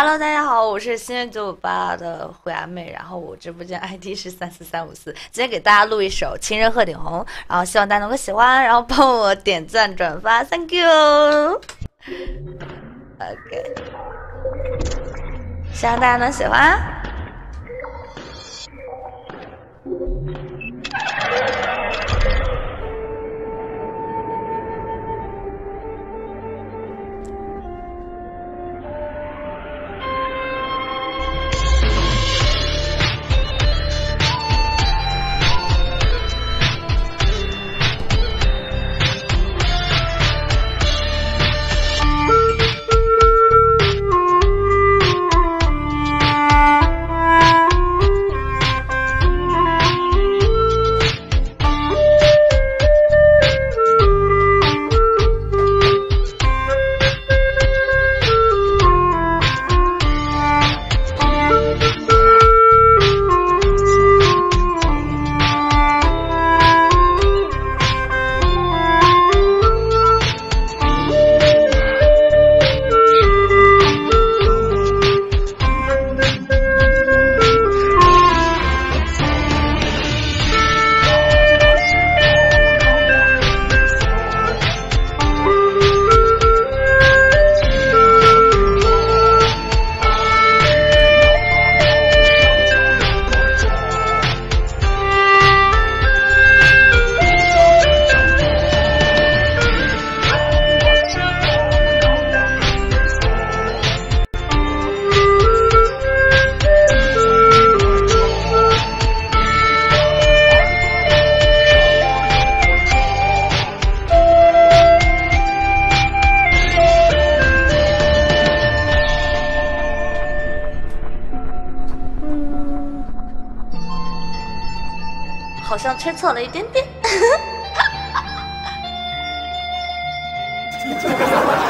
Hello，大家好，我是心愿九五八的虎牙妹，然后我直播间 ID 是三四三五四，今天给大家录一首《情人鹤顶红》，然后希望大家能够喜欢，然后帮我点赞转发，Thank you。OK，希望大家能喜欢。好像吹错了一点点。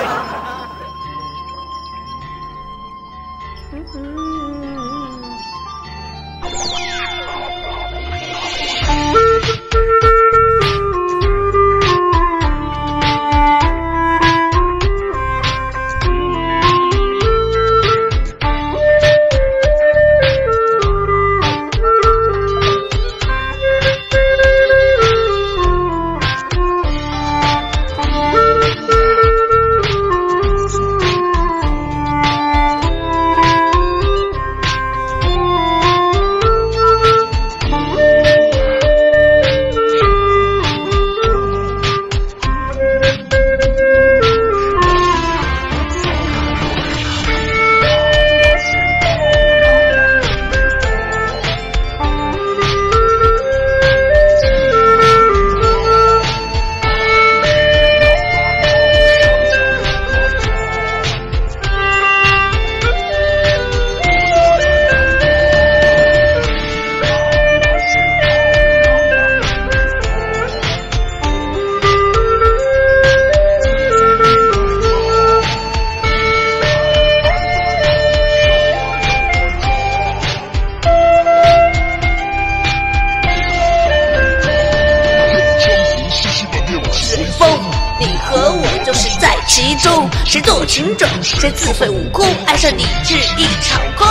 其中谁做情种，谁自废武功，爱上你是一场空。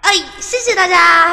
哎，谢谢大家。